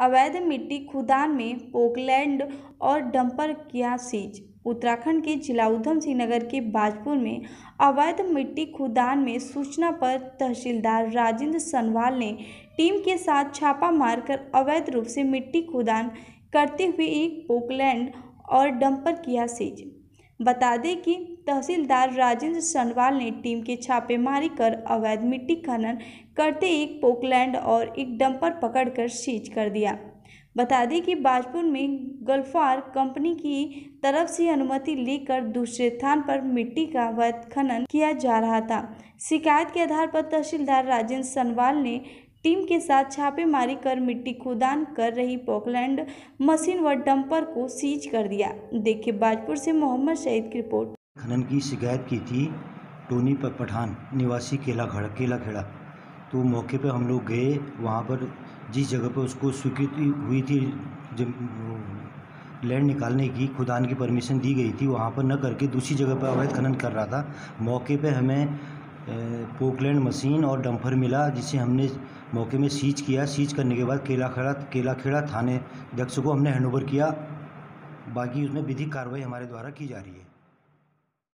अवैध मिट्टी खुदान में पोकलैंड और डंपर किया सीज। उत्तराखंड के जिला ऊधम सिंह नगर के बाजपुर में अवैध मिट्टी खुदान में सूचना पर तहसीलदार राजेंद्र सनवाल ने टीम के साथ छापा मारकर अवैध रूप से मिट्टी खुदान करते हुए एक पोकलैंड और डंपर किया सीज। बता दें कि तहसीलदार राजेंद्र सनवाल ने टीम के छापेमारी कर अवैध मिट्टी खनन करते एक पोकलैंड और एक डंपर पकड़कर सीज कर दिया। बता दें कि बाजपुर में गल्फार कंपनी की तरफ़ से अनुमति लेकर दूसरे स्थान पर मिट्टी का अवैध खनन किया जा रहा था। शिकायत के आधार पर तहसीलदार राजेंद्र सनवाल ने टीम के साथ छापेमारी कर मिट्टी खुदान कर रही पोकलैंड मशीन व डंपर को सीज कर दिया। देखिए बाजपुर से मोहम्मद शहीद की रिपोर्ट। खनन की शिकायत की थी, टोनी प- पठान, निवासी केला खड़ा केला खेड़ा। तो मौके पर हम लोग गए, वहाँ पर जिस जगह पे उसको स्वीकृति हुई थी, जब लैंड निकालने की, खुदान की परमिशन दी गई थी, वहाँ पर न करके दूसरी जगह पर अवैध खनन कर रहा था। मौके पर हमें पोकलैंड मशीन और डंपर मिला, जिसे हमने मौके में सीज किया। सीज करने के बाद केला खेड़ा केला खेड़ा, थाने अध्यक्ष को हमने हैंडओवर किया। बाकी उसमें विधिक कार्रवाई हमारे द्वारा की जा रही है।